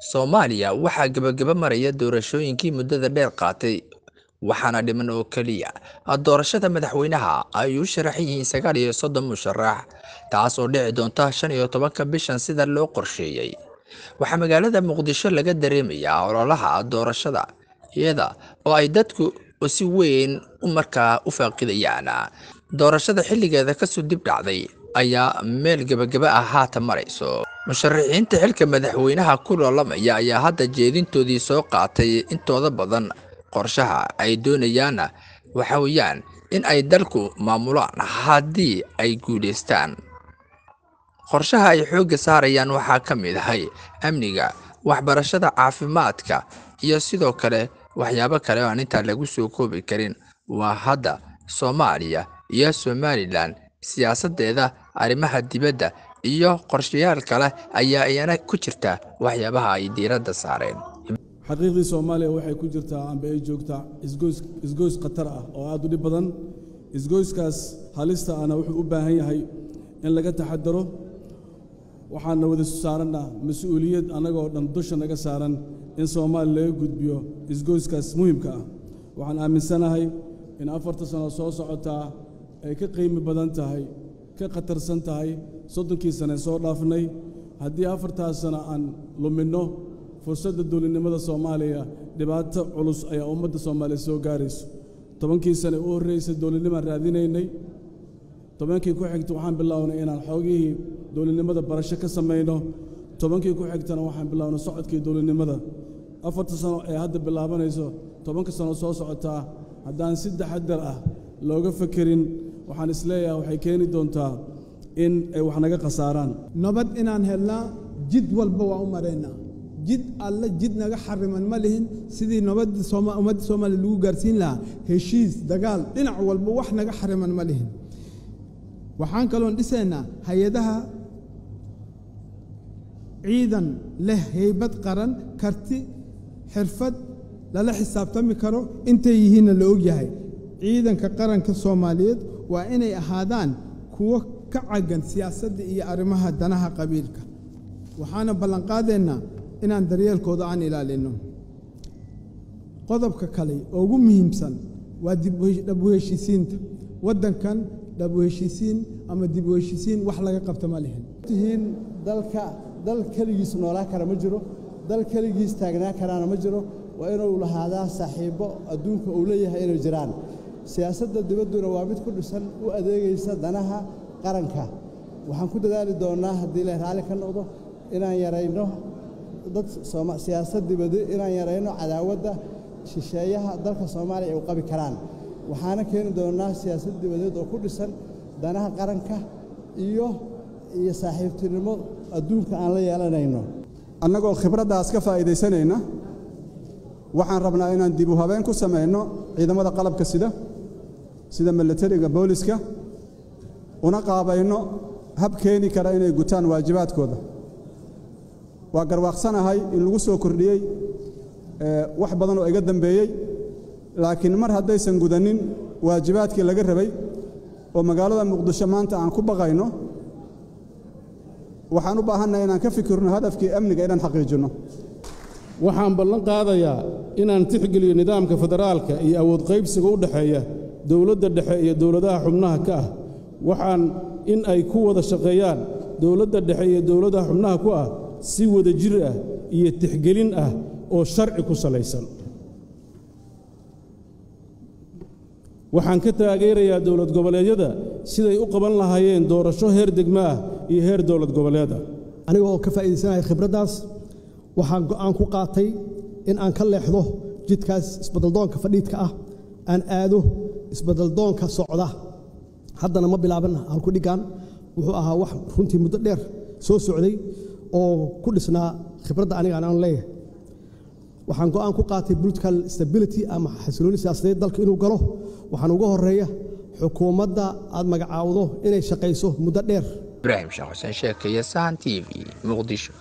Soomaaliya waxaa gabagaba maraya doorashooyinkii muddada dheer qaatay waxaana dhiman oo keliya. Doorashada madaxweynaha ay u sharaxan yihiin sagaal iyo soddon musharax taas oo dhici doonta shan iyo tobanka bishan sida loo qorsheeyay. Waxaa magaalada muqdisho laga dareemayaa ololaha doorashada iyada oo ay dadku si weyn u markaa u faaqidayaan. Doorashada xilligeeda ka soo dib dhacday ayaa meel gebagaba ah haatan marayso. Musharaxiinta xilka madaxweynaha ku loolamaya ayaa hadda jeedintoodii soo qaatay intooda badan. Qorshaha ay doonayaan waxa weeyaan in ay dalku maamulaan haddii ay guulaystaan qorshaha ay xoogga saarayaan waxaa ka mid ahay amniga waxbarashada caafimaadka iyo sidoo kale waxyaabo kale oo aan intaa lagu soo koobi karin. Waa hadda soomaaliya iyo somalilan siyaasadeeda arrimaha dibadda iyo qorshayaal kale ayaa iyana ku jirta waxyaabaha ay diiradda saareen. Xaqiiqdii soomaaliya waxay ku jirtaa amba ay joogtaa isgoys khatar ah oo aad u dhib badan. Isgoyskaas halista ahna wuxuu u baahan yahay in laga taxadaro waxaana wada saarannaa mas'uuliyad annagoo dhan dusha naga saaran in soomaaliya laga gudbiyo isgoyskaas muhimka ah. Waxaan aaminsanahay in afarta sano soo socotaa ay ka qiimi badan tahay ka khatarsan tahay soddonkii sane soo dhaafnay. Haddii afartaas sano aan luminno fursadda dowladnimada soomaaliya dhibaato culus ayaa ummadda soomaaliya soo gaarayso. Tobankii sane u horreysay dowladnimaan raadinaynay. Tobankii ku xigta waxaan bilownay inaan xoogihii dowladnimada barasho ka samayno. Tobankii ku xigtana waxaan bilownay socodkii dowladnimada afarta sano ee hadda bilaabanayso tobanka sano soo socotaa haddaan si taxadar ah looga fekerin waxaan is leeyahay waxay keeni doontaa in ay wax naga khasaaraan. Nabad inaan helnaa jid walba waa u maraynaa jid alle jid naga xariman ma lihin sidii nabadda ummadda soomaaliya lagu gaarsiin lahaa. Heshiis dagaal dhinac walba wax naga xariman ma lihin. Waxaan kaloon dhisaynaa hay'adaha ciidan leh heybad qaran karti xirfad lala xisaabtami karo intay yihiinna la ogyahay ciidanka qaranka soomaaliyeed waa inay ahaadaan kuwo ka caggan siyaasadda iyo arrimaha danaha qabiilka. Waxaana ballanqaadaynaa inaan daryeelkooda aan ilaalinno. Qodobka kale oo ugu muhiimsan waa dib u heshiisiinta. Waddankan dhab u heshiisiin ama dib u heshiisiin wax laga qabta ma lihin. Tihiin dalka dal keligiis noolaa kara ma jiro dal keligiis taagnaa karaana ma jiro. Waa inuu lahaadaa saaxiibbo adduunka uu leeyahay inay jiraan siyaasadda dibadduna waa mid ku dhisan u adeegaysa danaha qaranka. Waxaan ku dadaali doonnaa haddii la raalli ka noqdo inaan yarayno dad siyaasad dibadda inaan yarayno cadaawadda shisheeyaha dalka soomaaliya ay u qabi karaan. Waxaana keeni doonnaa siyaasad dibadeed oo ku dhisan danaha qaranka iyo iyo saaxiibtinimo adduunka aan la yeelanayno. Annagoo khibraddaas ka faa'iidaysanayna waxaan rabnaa inaan dib u habeen ku samayno ciidamada qalabka sida sida milatariga booliska una qaabayno hab keeni kara inay gutaan waajibaadkooda. Waa garwaaqsanahay in lagu soo kordhiyey wax badan oo iga dambeeyey laakiin mar haddaysan gudanin waajibaadkii laga rabay oo magaalada muqdisho maanta aan ku baqayno waxaan u baahannahay inaan ka fikirno hadafkii amniga inaan xaqiijinno. Waxaan ballan qaadayaa inaan tixgeliyo nidaamka federaalka iyo awood qaybsiga u dhexeeya dowladda dhexe iyo dowladaha xubnaha ka ah. Waxaan in ay ku wada shaqeeyaan dowladda dhexe iyo dowladaha xubnaha ku ah si wada jir ah iyo tixgelin ah oo sharci ku salaysan. Waxaan ka taageerayaa dowlad goboleedyada siday u qaban lahaayeen doorasho heer degmo ah iyo heer dowlad goboleeda aniga oo ka faa'iidaysanaya khibraddaas waxaan go'aan ku qaatay in aan ka leexdo jidkaas isbadaldoonka fadhiidka ah aan aado isbadaldoonka socda. Haddana ma bilaaban halku dhiggan wuxuu ahaa wax runtii muddo dheer soo socday oo ku dhisnaa khibradda aniga aan leeyahay. Waxaan go'aan ku qaatay political stability ama xasilooni siyaasadeed dalka inuu galo. Waxaan uga horreeya xukuumadda aad magacaawdo inay shaqayso muddo dheer. Ibraahim sheekh xuseen sheekeeye sahan t v muqdisho